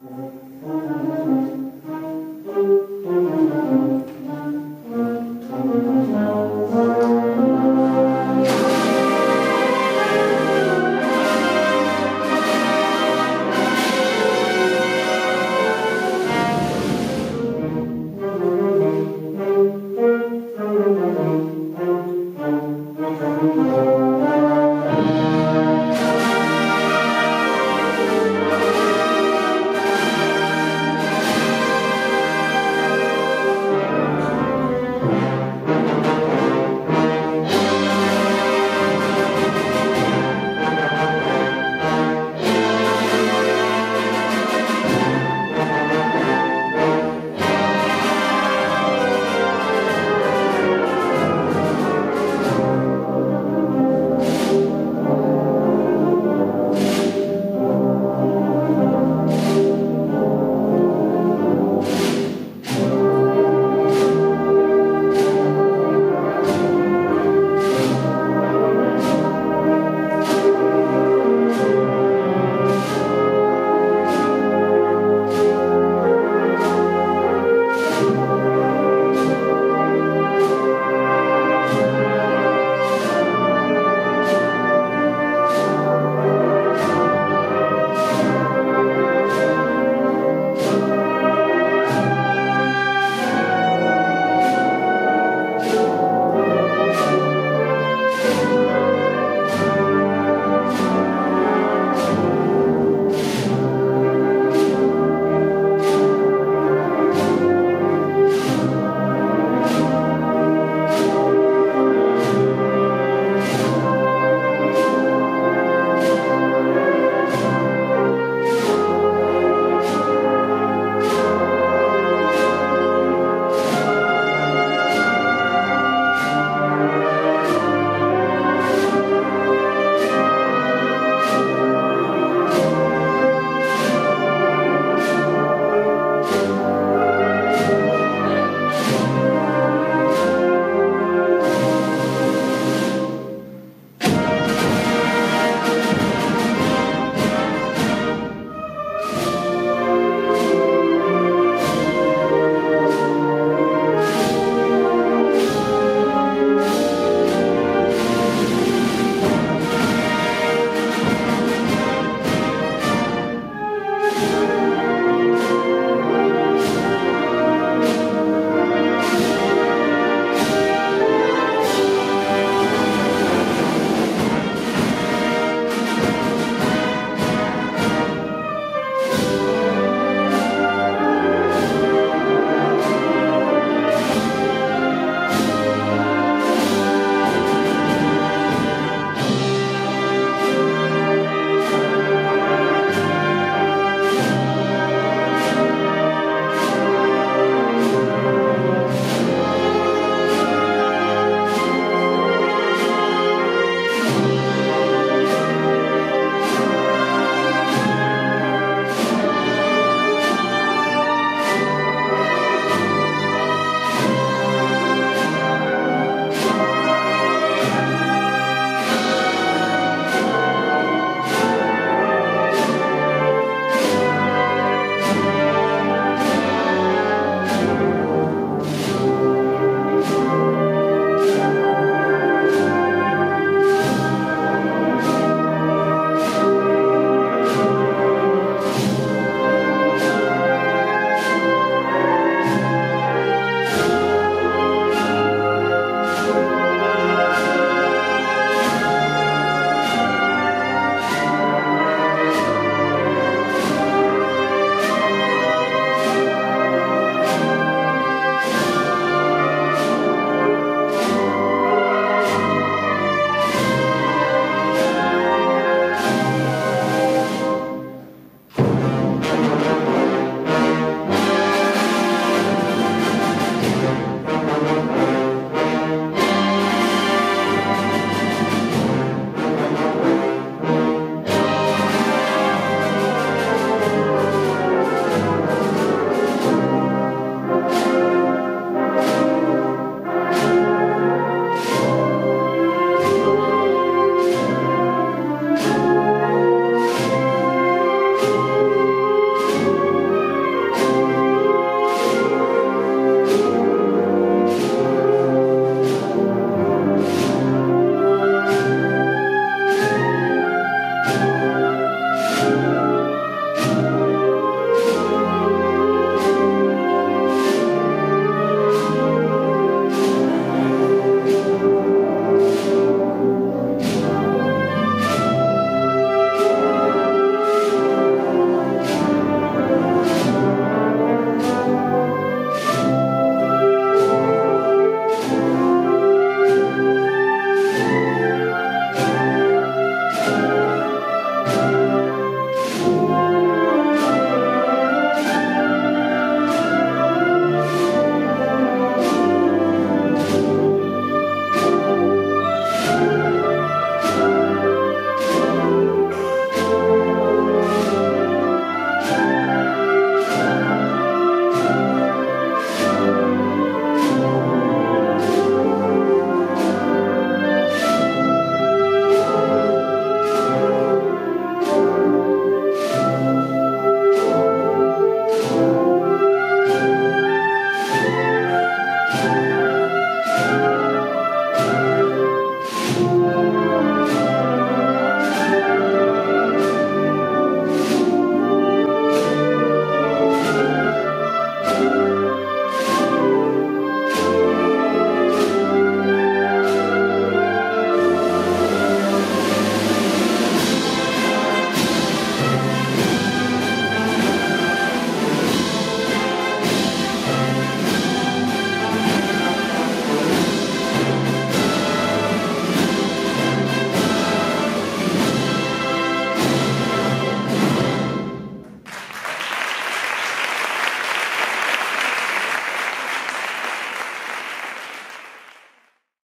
Mhm.